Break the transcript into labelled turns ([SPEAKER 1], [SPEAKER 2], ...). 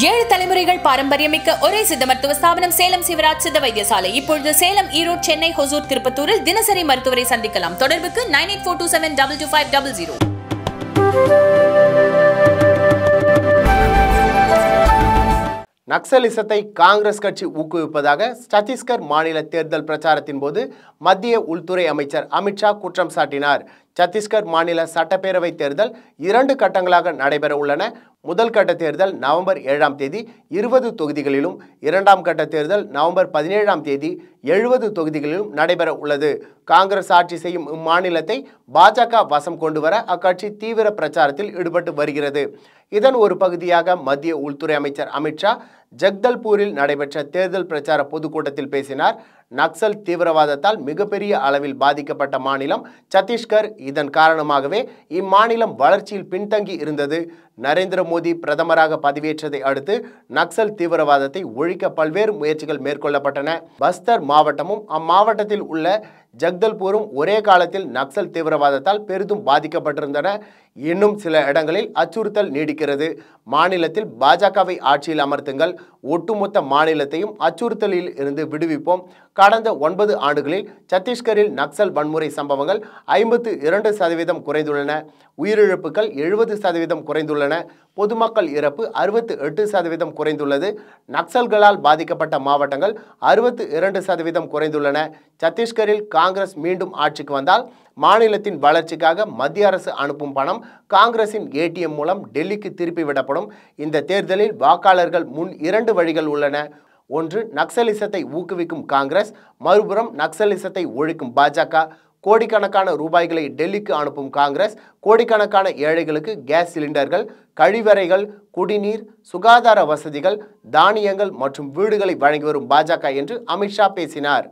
[SPEAKER 1] ஏழு தலைமுறைகள் பாரம்பரியமிக்க ஒரே சித்த மருத்துவ ஸ்தாபனம் சேலம் சிவராஜ் சித்த வைத்தியசாலை. இப்பொழுது சேலம் ஈரோடு சென்னை ஹொசூர் திருப்பத்தூரில் தினசரி மருத்துவரை சந்திக்கலாம். தொடர்புக்கு nine eight four two seven double two five double zero.
[SPEAKER 2] நக்சலிசத்தை Congress கட்சி ஊக்குவிப்பதாக சத்தீஸ்கர் மாநில தேர்தல் பிரச்சாரத்தின் போது மத்திய உள்துறை அமைச்சர் அமித்ஷா குற்றம் சாட்டினார். சத்தீஸ்கர் மாநில சட்டப்பேரவை தேர்தல் இரண்டு கட்டங்களாக நடைபெற உள்ளன. முதல் கட்ட தேர்தல் நவம்பர் ஏழாம் தேதி இருபது தொகுதிகளிலும் இரண்டாம் கட்ட தேர்தல் நவம்பர் பதினேழாம் தேதி எழுபது தொகுதிகளிலும் நடைபெற உள்ளது. காங்கிரஸ் ஆட்சி செய்யும் இம்மாநிலத்தை பாஜக வசம் கொண்டு வர அக்கட்சி தீவிர பிரச்சாரத்தில் ஈடுபட்டு வருகிறது. இதன் ஒரு பகுதியாக மத்திய உள்துறை அமைச்சர் அமித்ஷா ஜக்தல்பூரில் நடைபெற்ற தேர்தல் பிரச்சார பொதுக்கூட்டத்தில் பேசினார். நக்சல் தீவிரவாதத்தால் மிகப்பெரிய அளவில் பாதிக்கப்பட்ட மாநிலம் சத்தீஸ்கர். இதன் காரணமாகவே இம்மாநிலம் வளர்ச்சியில் பின்தங்கி இருந்தது. நரேந்திர மோடி பிரதமராக பதவியேற்றதை அடுத்து நக்சல் தீவிரவாதத்தை ஒழிக்க பல்வேறு முயற்சிகள் மேற்கொள்ளப்பட்டன. பஸ்தர் மாவட்டமும் அம்மாவட்டத்தில் உள்ள ஜக்தல்பூரும் ஒரே காலத்தில் நக்சல் தீவிரவாதத்தால் பெரிதும் பாதிக்கப்பட்டிருந்தன. இன்னும் சில இடங்களில் அச்சுறுத்தல் நீடிக்கிறது. மாநிலத்தில் பாஜகவை ஆட்சியில் அமர்த்துங்கள். ஒட்டுமொத்த மாநிலத்தையும் அச்சுறுத்தலில் இருந்து விடுவிப்போம். கடந்த ஒன்பது ஆண்டுகளில் சத்தீஸ்கரில் நக்சல் வன்முறை சம்பவங்கள் ஐம்பத்து இரண்டு சதவீதம் குறைந்துள்ளன. உயிரிழப்புகள் எழுபது சதவீதம் குறைந்துள்ளன. பொதுமக்கள் இறப்பு அறுபத்து எட்டு சதவீதம் குறைந்துள்ளது. நக்சல்களால் பாதிக்கப்பட்ட மாவட்டங்கள் அறுபத்து இரண்டு சதவீதம் குறைந்துள்ளன. சத்தீஸ்கரில் காங்கிரஸ் மீண்டும் ஆட்சிக்கு வந்தால் மாநிலத்தின் வளர்ச்சிக்காக மத்திய அரசு அனுப்பும் பணம் காங்கிரசின் ஏடிஎம் மூலம் டெல்லிக்கு திருப்பி விடப்படும். இந்த தேர்தலில் வாக்காளர்கள் முன் இரண்டு வழிகள் உள்ளன. ஒன்று நக்சலிசத்தை ஊக்குவிக்கும் காங்கிரஸ். மறுபுறம் நக்சலிசத்தை ஒழிக்கும் பாஜக. கோடிக்கணக்கான ரூபாய்களை டெல்லிக்கு அனுப்பும் காங்கிரஸ். கோடிக்கணக்கான ஏழைகளுக்கு கேஸ் சிலிண்டர்கள் கழிவறைகள் குடிநீர் சுகாதார வசதிகள் தானியங்கள் மற்றும் வீடுகளை வழங்கி வரும் பாஜக என்று அமித்ஷா பேசினார்.